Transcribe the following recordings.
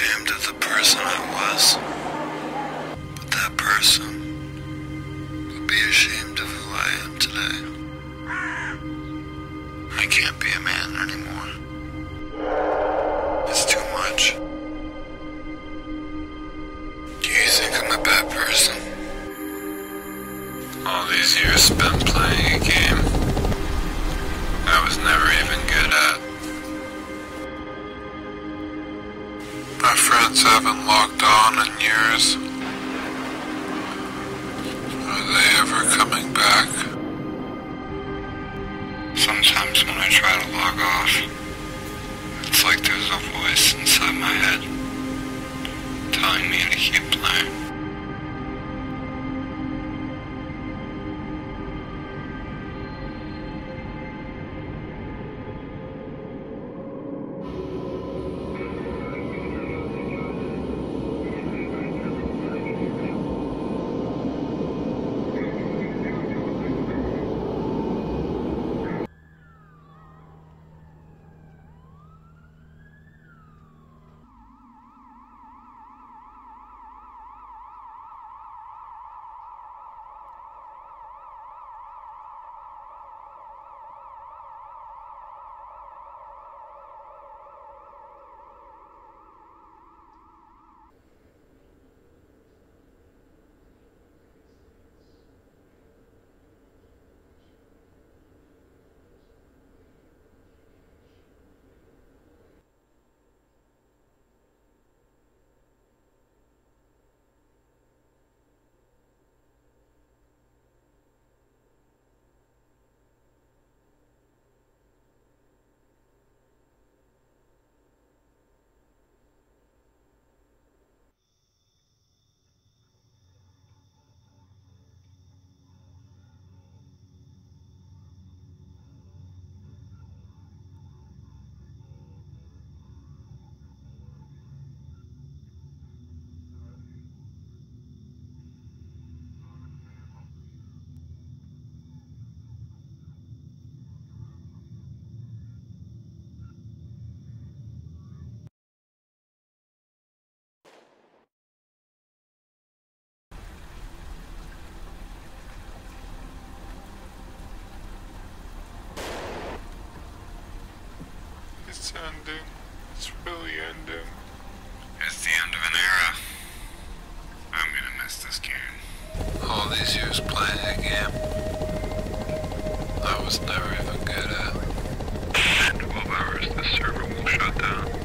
ashamed of the person I was. But that person would be ashamed of who I am today. I can't be a man anymore. It's too much. Do you think I'm a bad person? All these years spent playing a game I was never even good at. My locked on It's ending. It's really ending. It's the end of an era. I'm gonna miss this game. All these years playing a game I was never even good at. In 12 hours, the server will shut down.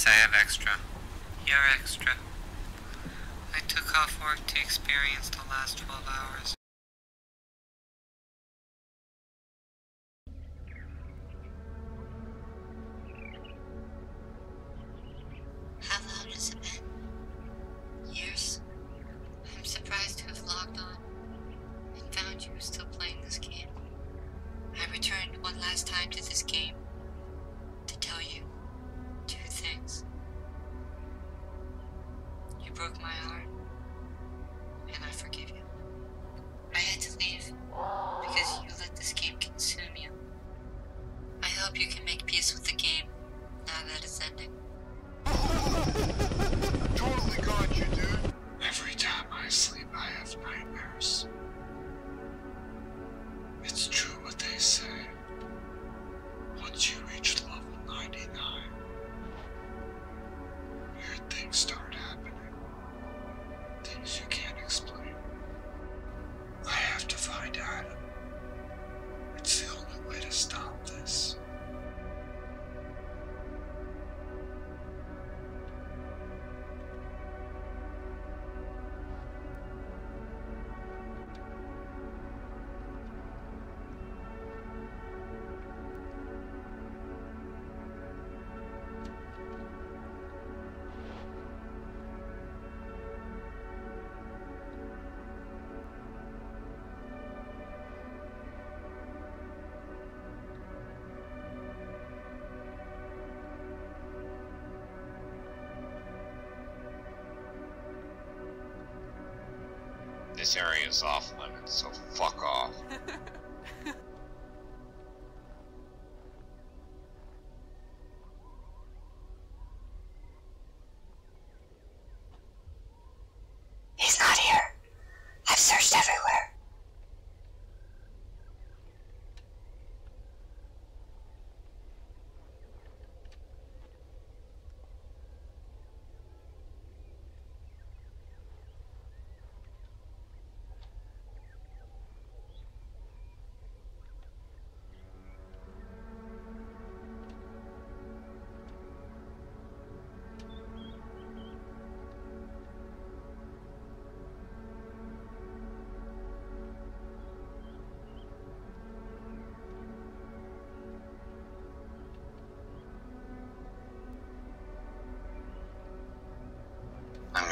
Yes, I have extra. You're extra. I took off work to experience the last 12 hours. Totally got you, dude. Every time I sleep, I have nightmares. It's true what they say. Once you reach level 99, weird things start happening. Things you can't explain. I have to find Adam. It's the only way to stop This area is off limits, so fuck off.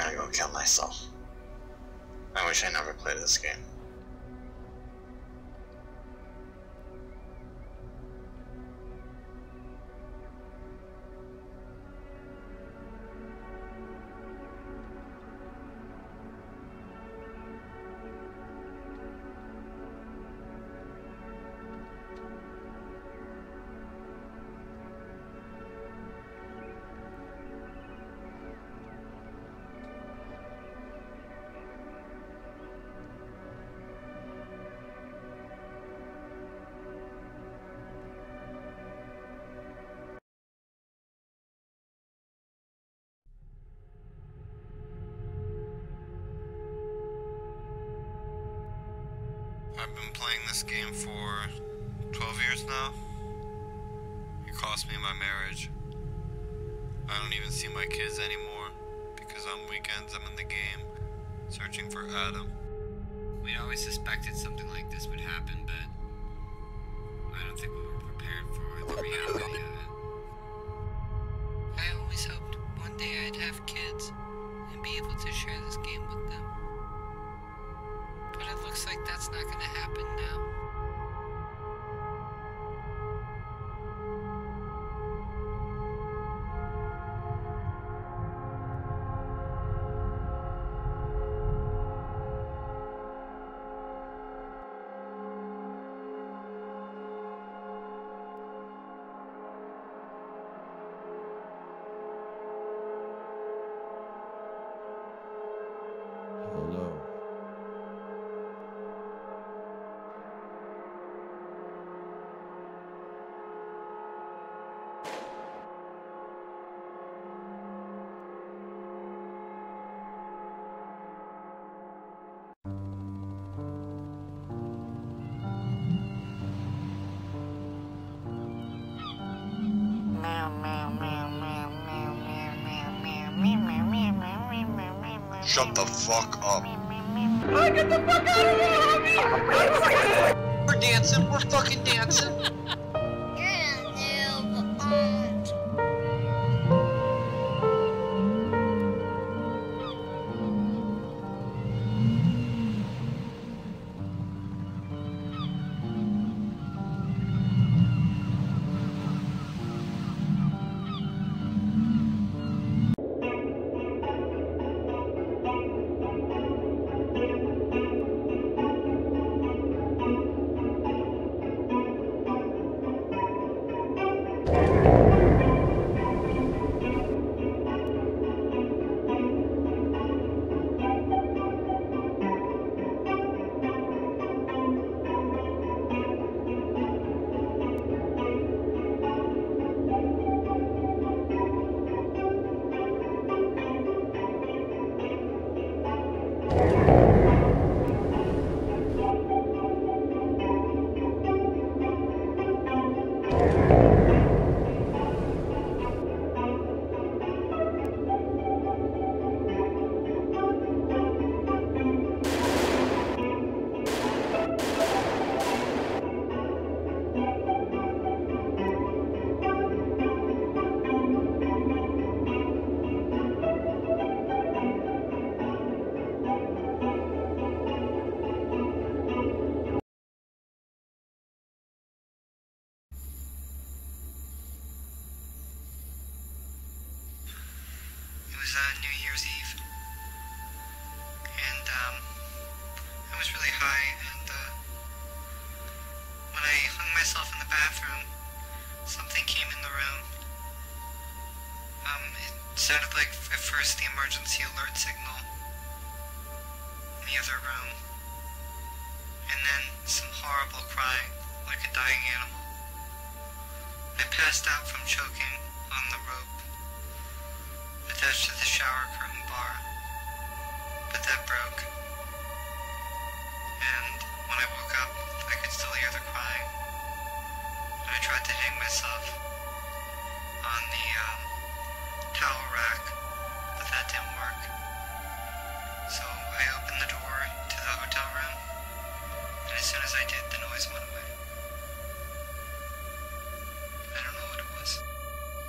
Gonna go kill myself. I wish I never played this game. I've been playing this game for 12 years now. It cost me my marriage. I don't even see my kids anymore because on weekends I'm in the game searching for Adam. We'd always suspected something like this would happen, but I don't think we were prepared for the reality of it. I always hoped one day I'd have kids and be able to share this game with them. Not gonna happen Shut the fuck up. I get the fuck out of here, homie! We're dancing, we're fucking dancing. Sounded like at first the emergency alert signal in the other room. And then some horrible crying, like a dying animal. I passed out from choking on the rope attached to the shower curtain bar, but that broke. And when I woke up, I could still hear the crying. And I tried to hang myself on the um, towel rack, but that didn't work. So I opened the door to the hotel room, and as soon as I did, the noise went away. I don't know what it was.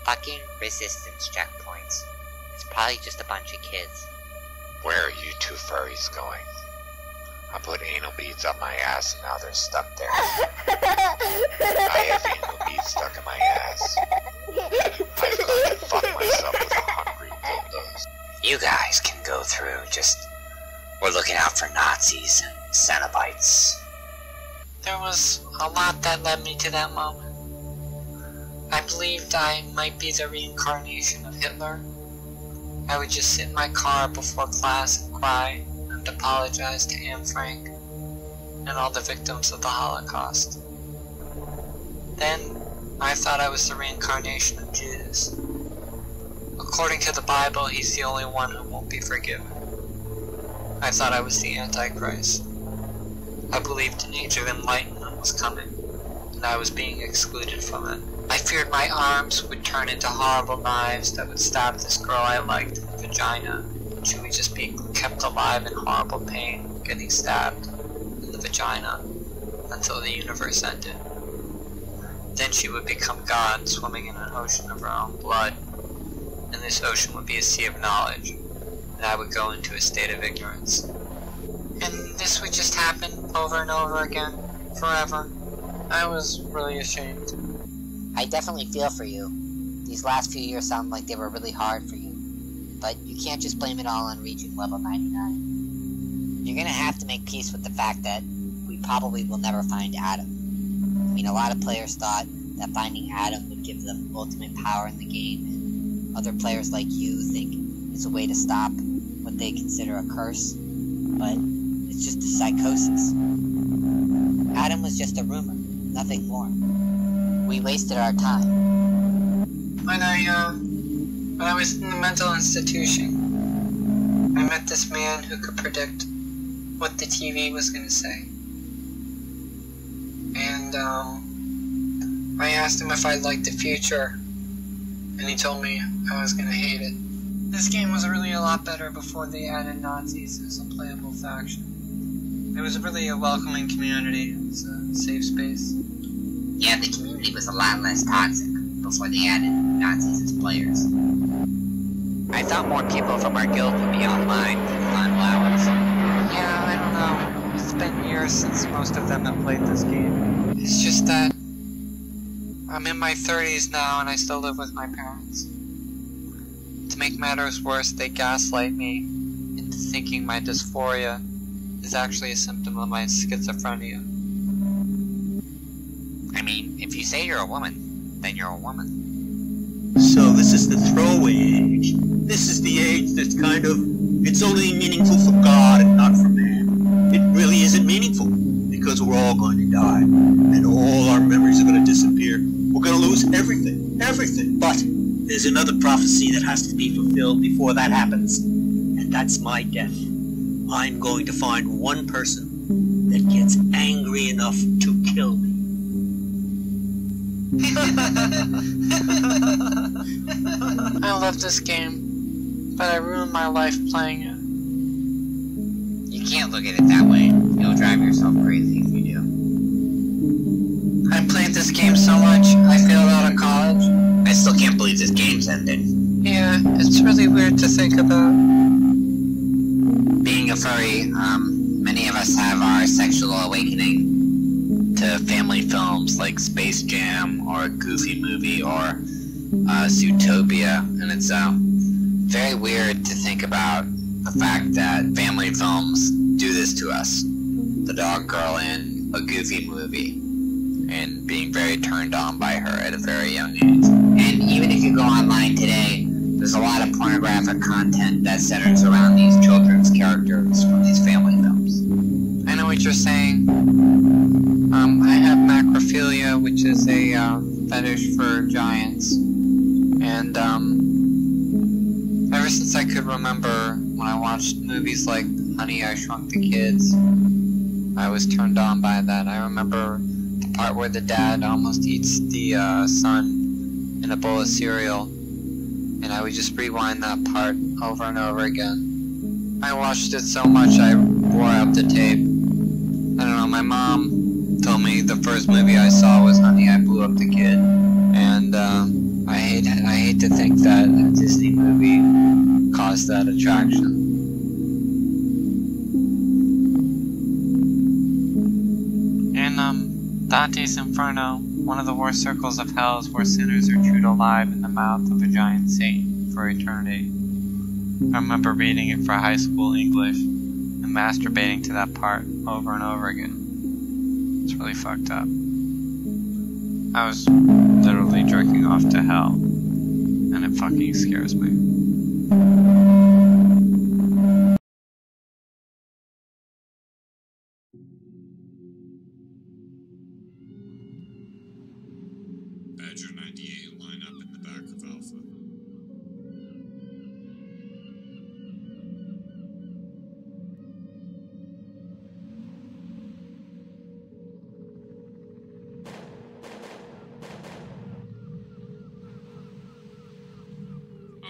Fucking resistance checkpoints. It's probably just a bunch of kids. Where are you two furries going? I put anal beads up my ass and now they're stuck there. I have anal beads stuck in my ass. I've gone and fucked myself hungry. You guys can go through, just. We're looking out for Nazis and Cenobites. There was a lot that led me to that moment. I believed I might be the reincarnation of Hitler. I would just sit in my car before class and cry and apologize to Anne Frank and all the victims of the Holocaust. Then I thought I was the reincarnation of Jesus. According to the Bible, he's the only one who won't be forgiven. I thought I was the Antichrist. I believed an age of enlightenment was coming, and I was being excluded from it. I feared my arms would turn into horrible knives that would stab this girl I liked in the vagina, and she would just be kept alive in horrible pain, getting stabbed in the vagina until the universe ended. Then she would become God, swimming in an ocean of her own blood, and this ocean would be a sea of knowledge, and I would go into a state of ignorance. And this would just happen over and over again, forever. I was really ashamed. I definitely feel for you. These last few years sound like they were really hard for you. But you can't just blame it all on reaching level 99. You're gonna have to make peace with the fact that we probably will never find Adam. I mean, a lot of players thought that finding Adam would give them ultimate power in the game, and other players like you think it's a way to stop what they consider a curse. But it's just a psychosis. Adam was just a rumor, nothing more. We wasted our time. When I, uh, when I was in the mental institution, I met this man who could predict what the TV was gonna say. And, um, I asked him if I liked the future, and he told me I was gonna hate it. This game was really a lot better before they added Nazis as a playable faction. It was really a welcoming community. It's a safe space. Yeah, the community was a lot less toxic before they added Nazis as players. I thought more people from our guild would be online than on WoW. Yeah, I don't know. It's been years since most of them have played this game. It's just that I'm in my 30s now and I still live with my parents. To make matters worse, they gaslight me into thinking my dysphoria is actually a symptom of my schizophrenia. I mean, if you say you're a woman, then you're a woman. So this is the throwaway age. This is the age that's kind of, it's only meaningful for God and not for man. It really isn't meaningful because we're all going to die and all our memories are going to disappear. We're going to lose everything, everything. But there's another prophecy that has to be fulfilled before that happens, and that's my death. I'm going to find one person that gets angry enough to kill me. I love this game, but I ruined my life playing it. You can't look at it that way. You'll drive yourself crazy if you do. I played this game so much, I failed out of college. I still can't believe this game's ended. Yeah, it's really weird to think about. Being a furry, um, many of us have our sexual awakening to family films like Space Jam or a Goofy movie or uh, Zootopia, and it's uh, very weird to think about the fact that family films do this to us. The dog girl in a Goofy movie, and being very turned on by her at a very young age. And even if you go online today, there's a lot of pornographic content that centers around these children's characters from these family films. I know what you're saying. Um, I have macrophilia, which is a uh, fetish for giants. And, um, ever since I could remember when I watched movies like Honey, I Shrunk the Kids, I was turned on by that. I remember part where the dad almost eats the uh, son in a bowl of cereal, and I would just rewind that part over and over again. I watched it so much I wore out the tape. I don't know, my mom told me the first movie I saw was Honey, I Blew Up the Kid, and um, I hate I hate to think that a Disney movie caused that attraction. Dante's Inferno, one of the worst circles of hell is where sinners are chewed alive in the mouth of a giant Satan for eternity. I remember reading it for high school English and masturbating to that part over and over again. It's really fucked up. I was literally jerking off to hell, and it fucking scares me. Badger 98 line up in the back of Alpha.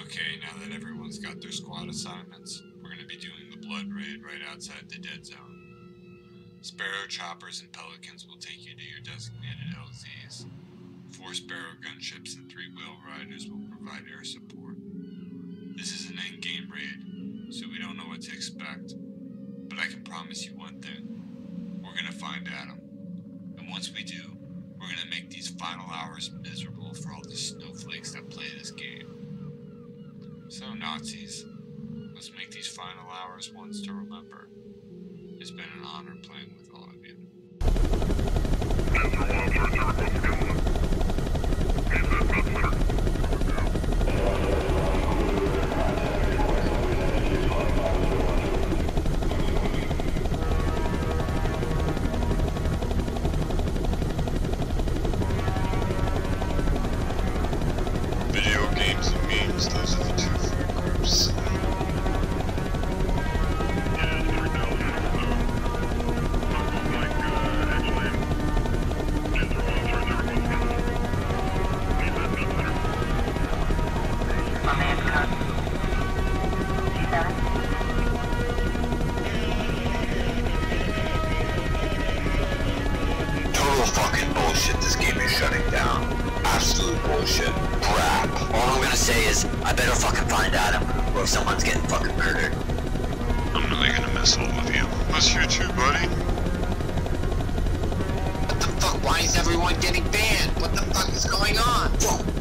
Okay, now that everyone's got their squad assignments, we're gonna be doing the blood raid right outside the dead zone. Sparrow choppers and pelicans will take you to your designated LZs. Four Sparrow gunships and three whale riders will provide air support. This is an endgame raid, so we don't know what to expect. But I can promise you one thing. We're gonna find Adam. And once we do, we're gonna make these final hours miserable for all the snowflakes that play this game. So, Nazis, let's make these final hours ones to remember. It's been an honor playing with all of you. Is, I better fucking find Adam, or someone's getting fucking murdered. I'm really gonna miss all of you. Miss you too, buddy. What the fuck? Why is everyone getting banned? What the fuck is going on? Whoa.